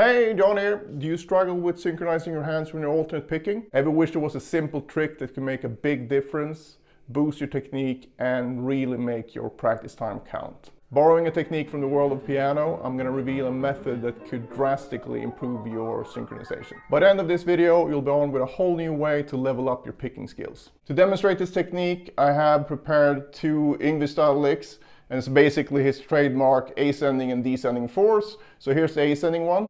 Hey, Jon here. Do you struggle with synchronizing your hands when you're alternate picking? Ever wish there was a simple trick that could make a big difference, boost your technique, and really make your practice time count? Borrowing a technique from the world of piano, I'm going to reveal a method that could drastically improve your synchronization. By the end of this video, you'll be on with a whole new way to level up your picking skills. To demonstrate this technique, I have prepared two Yngwie style licks, and it's basically his trademark ascending and descending fours. So here's the ascending one.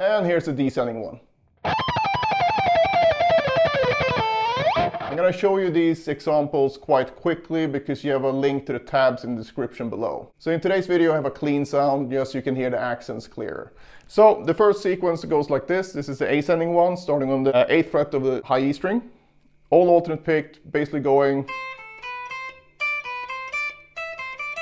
And here's the descending one. I'm going to show you these examples quite quickly because you have a link to the tabs in the description below. So in today's video I have a clean sound just so you can hear the accents clearer. So the first sequence goes like this. This is the ascending one starting on the 8th fret of the high E string. All alternate picked, basically going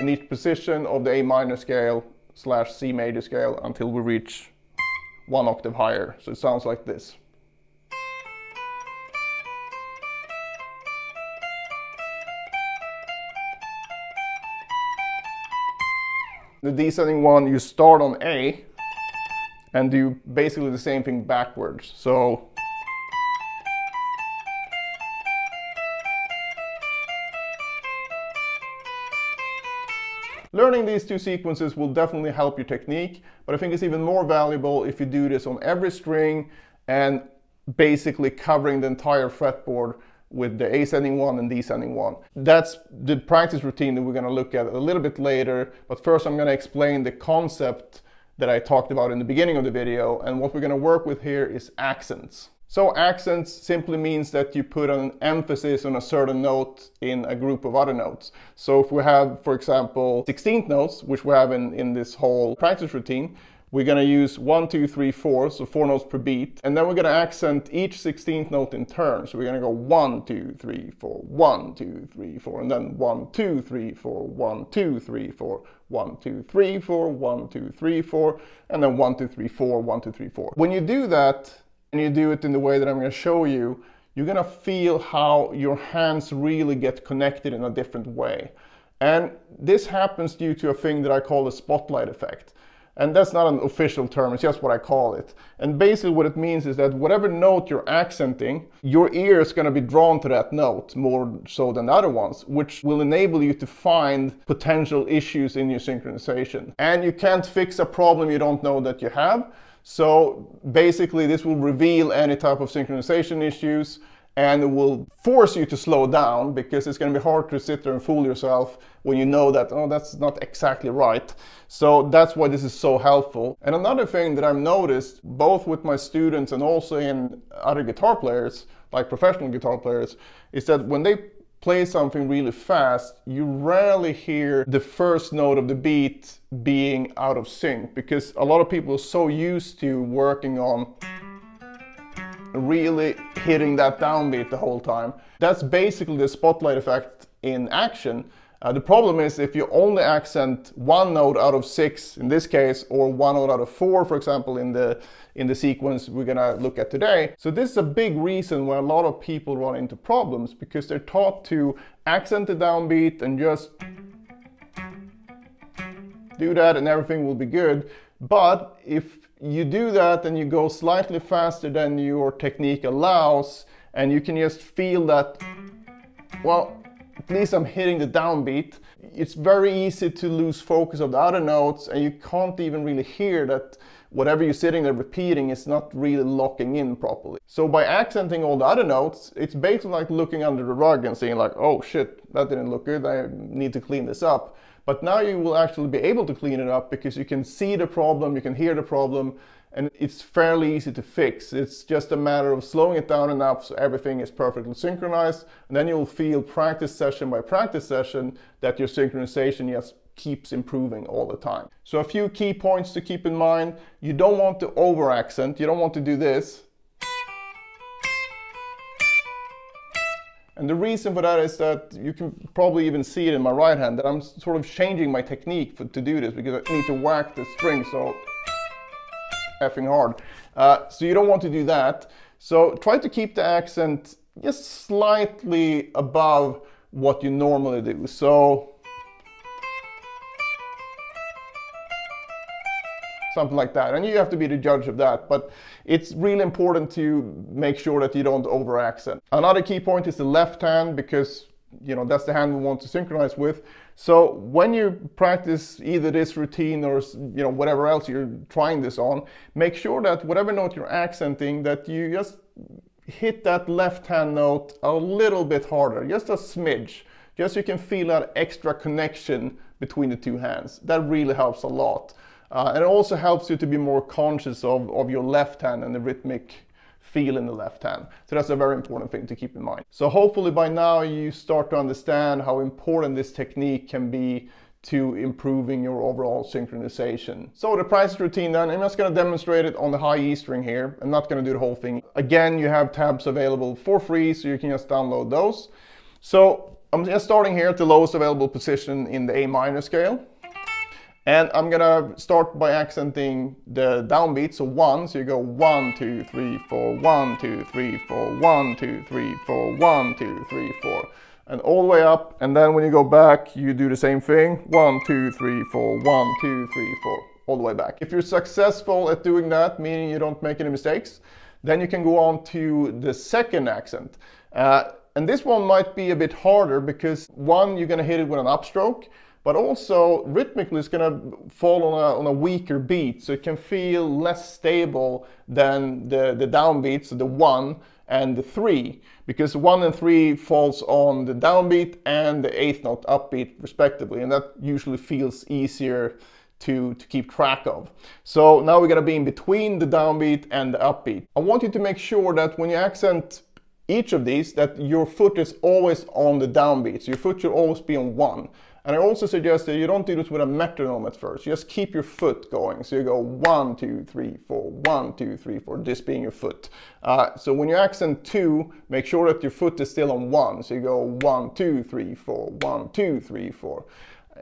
in each position of the A minor scale slash C major scale until we reach one octave higher. So it sounds like this. The descending one, you start on A and do basically the same thing backwards. So Learning these two sequences will definitely help your technique, but I think it's even more valuable if you do this on every string and basically covering the entire fretboard with the ascending one and descending one. That's the practice routine that we're going to look at a little bit later, but first I'm going to explain the concept that I talked about in the beginning of the video, and what we're going to work with here is accents. So accents simply means that you put an emphasis on a certain note in a group of other notes. So if we have, for example, 16th notes, which we have in, in this whole practice routine, we're going to use one, two, three, four, so four notes per beat. And then we're going to accent each 16th note in turn. So we're going to go one, two, three, four, one, two, three, four, and then one, two, three, four, one, two, three, four, one, two, three, four, one, two, three, four, and then one, two, three, four, one, two, three, four. When you do that, and you do it in the way that I'm going to show you, you're going to feel how your hands really get connected in a different way. And this happens due to a thing that I call the spotlight effect. And that's not an official term, it's just what I call it. And basically what it means is that whatever note you're accenting, your ear is going to be drawn to that note more so than the other ones, which will enable you to find potential issues in your synchronization. And you can't fix a problem you don't know that you have. So basically this will reveal any type of synchronization issues and it will force you to slow down because it's going to be hard to sit there and fool yourself when you know that, oh, that's not exactly right. So that's why this is so helpful. And another thing that I've noticed, both with my students and also in other guitar players, like professional guitar players, is that when they play something really fast, you rarely hear the first note of the beat being out of sync because a lot of people are so used to working on really hitting that downbeat the whole time. That's basically the spotlight effect in action. Uh, the problem is if you only accent one note out of six in this case, or one note out of four, for example, in the in the sequence we're gonna look at today. So this is a big reason why a lot of people run into problems because they're taught to accent the downbeat and just do that and everything will be good. But if you do that and you go slightly faster than your technique allows and you can just feel that, well, at least I'm hitting the downbeat. It's very easy to lose focus of the other notes and you can't even really hear that whatever you're sitting there repeating is not really locking in properly. So by accenting all the other notes, it's basically like looking under the rug and saying like, oh shit, that didn't look good, I need to clean this up. But now you will actually be able to clean it up because you can see the problem, you can hear the problem, and it's fairly easy to fix. It's just a matter of slowing it down enough so everything is perfectly synchronized, and then you'll feel practice session by practice session that your synchronization just keeps improving all the time. So a few key points to keep in mind. You don't want to over accent, you don't want to do this. And the reason for that is that you can probably even see it in my right hand that I'm sort of changing my technique for, to do this because I need to whack the string so effing hard. Uh, so you don't want to do that. So try to keep the accent just slightly above what you normally do. So something like that. And you have to be the judge of that. But it's really important to make sure that you don't over accent. Another key point is the left hand because you know that's the hand we want to synchronize with. So when you practice either this routine or you know whatever else you're trying this on, make sure that whatever note you're accenting that you just hit that left hand note a little bit harder, just a smidge, just so you can feel that extra connection between the two hands. That really helps a lot. Uh, and it also helps you to be more conscious of, of your left hand and the rhythmic feel in the left hand. So that's a very important thing to keep in mind. So hopefully by now you start to understand how important this technique can be to improving your overall synchronization. So the practice routine then, I'm just gonna demonstrate it on the high E string here. I'm not gonna do the whole thing. Again, you have tabs available for free, so you can just download those. So I'm just starting here at the lowest available position in the A minor scale. And I'm gonna start by accenting the downbeat, so one, so you go one, two, three, four, one, two, three, four, one, two, three, four, one, two, three, four, and all the way up. And then when you go back, you do the same thing, one, two, three, four, one, two, three, four, all the way back. If you're successful at doing that, meaning you don't make any mistakes, then you can go on to the second accent. Uh, and this one might be a bit harder because one, you're gonna hit it with an upstroke, but also rhythmically it's going to fall on a, on a weaker beat so it can feel less stable than the, the downbeats, so the one and the three because one and three falls on the downbeat and the eighth note upbeat respectively and that usually feels easier to, to keep track of. So now we're to be in between the downbeat and the upbeat. I want you to make sure that when you accent each of these that your foot is always on the downbeat. So your foot should always be on one. And I also suggest that you don't do this with a metronome at first. Just keep your foot going. So you go one, two, three, four, one, two, three, four, this being your foot. Uh, so when you accent two, make sure that your foot is still on one. So you go one, two, three, four, one, two, three, four.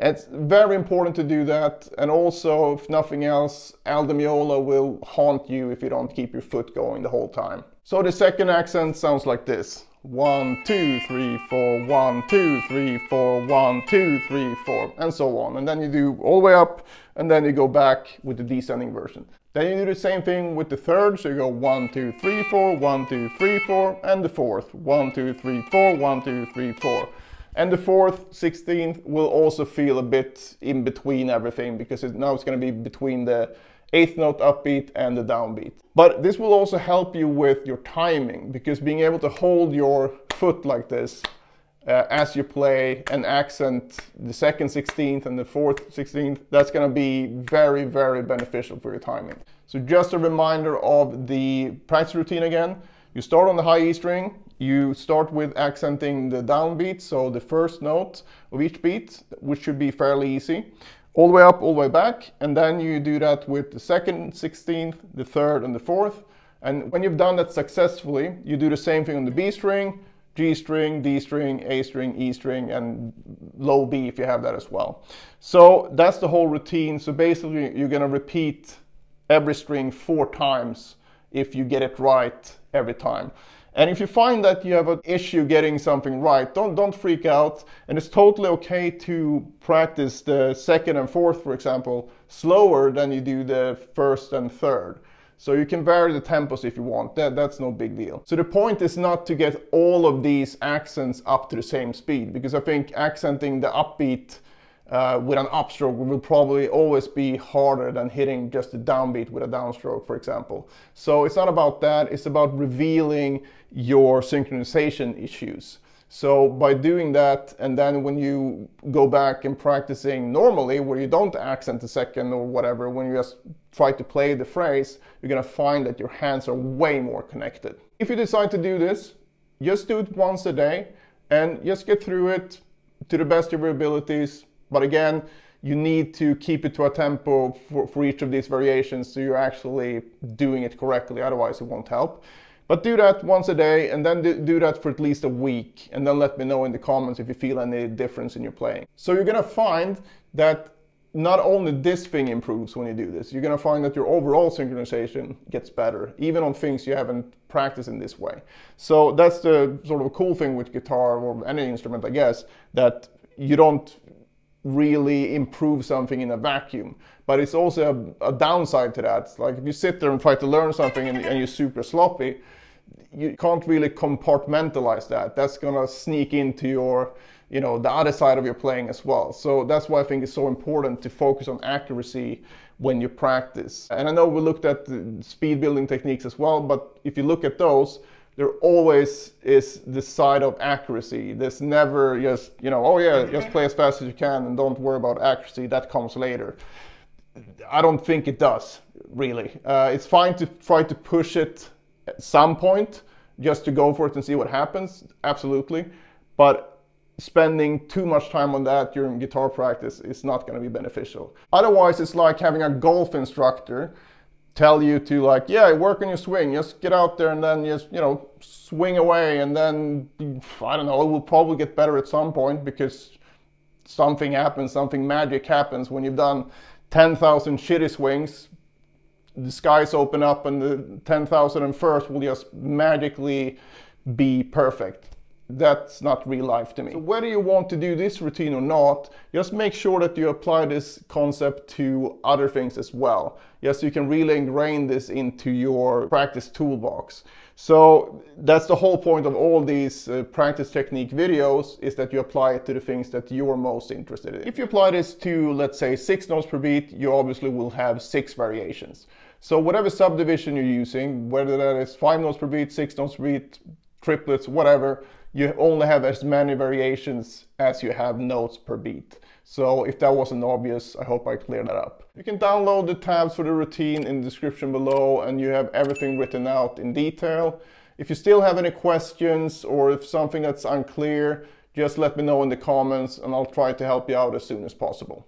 It's very important to do that. And also, if nothing else, Al Di Meola will haunt you if you don't keep your foot going the whole time. So the second accent sounds like this. One, two, three, four, one, two, three, four, one, two, three, four, and so on. And then you do all the way up, and then you go back with the descending version. Then you do the same thing with the third, so you go one, two, three, four, one, two, three, four, and the fourth. One, two, three, four, one, two, three, four. And the fourth, 16th will also feel a bit in between everything because it, now it's going to be between the eighth note upbeat and the downbeat. But this will also help you with your timing because being able to hold your foot like this uh, as you play an accent the second 16th and the fourth 16th, that's going to be very, very beneficial for your timing. So just a reminder of the practice routine again. You start on the high E string, you start with accenting the downbeat, so the first note of each beat, which should be fairly easy all the way up, all the way back, and then you do that with the second 16th, the third, and the fourth. And when you've done that successfully, you do the same thing on the B string, G string, D string, A string, E string, and low B if you have that as well. So that's the whole routine. So basically, you're gonna repeat every string four times if you get it right every time. And if you find that you have an issue getting something right, don't, don't freak out. And it's totally okay to practice the second and fourth, for example, slower than you do the first and third. So you can vary the tempos if you want, that, that's no big deal. So the point is not to get all of these accents up to the same speed, because I think accenting the upbeat uh, with an upstroke will probably always be harder than hitting just a downbeat with a downstroke, for example. So it's not about that, it's about revealing your synchronization issues. So by doing that, and then when you go back and practicing normally, where you don't accent the second or whatever, when you just try to play the phrase, you're gonna find that your hands are way more connected. If you decide to do this, just do it once a day and just get through it to the best of your abilities, but again, you need to keep it to a tempo for, for each of these variations so you're actually doing it correctly, otherwise it won't help. But do that once a day and then do that for at least a week and then let me know in the comments if you feel any difference in your playing. So you're gonna find that not only this thing improves when you do this, you're gonna find that your overall synchronization gets better, even on things you haven't practiced in this way. So that's the sort of cool thing with guitar or any instrument, I guess, that you don't really improve something in a vacuum. But it's also a, a downside to that. Like if you sit there and try to learn something and, and you're super sloppy, you can't really compartmentalize that. That's gonna sneak into your, you know, the other side of your playing as well. So that's why I think it's so important to focus on accuracy when you practice. And I know we looked at speed building techniques as well, but if you look at those, there always is the side of accuracy. There's never just, you know, oh yeah, just play as fast as you can and don't worry about accuracy, that comes later. I don't think it does, really. Uh, it's fine to try to push it at some point just to go for it and see what happens, absolutely. But spending too much time on that during guitar practice is not going to be beneficial. Otherwise, it's like having a golf instructor tell you to like, yeah, work on your swing. Just get out there and then just, you know, swing away. And then, I don't know, it will probably get better at some point because something happens, something magic happens when you've done 10,000 shitty swings. The skies open up and the 10,001st will just magically be perfect that's not real life to me. So whether you want to do this routine or not, just make sure that you apply this concept to other things as well. Yes, you can really ingrain this into your practice toolbox. So that's the whole point of all these uh, practice technique videos is that you apply it to the things that you're most interested in. If you apply this to, let's say, six notes per beat, you obviously will have six variations. So whatever subdivision you're using, whether that is five notes per beat, six notes per beat, triplets, whatever, you only have as many variations as you have notes per beat. So if that wasn't obvious, I hope I cleared that up. You can download the tabs for the routine in the description below and you have everything written out in detail. If you still have any questions or if something that's unclear, just let me know in the comments and I'll try to help you out as soon as possible.